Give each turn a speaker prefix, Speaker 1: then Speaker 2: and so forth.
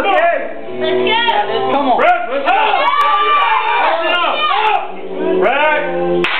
Speaker 1: Let's go.
Speaker 2: Let's go.
Speaker 3: Come on.
Speaker 1: Let's go. Brett.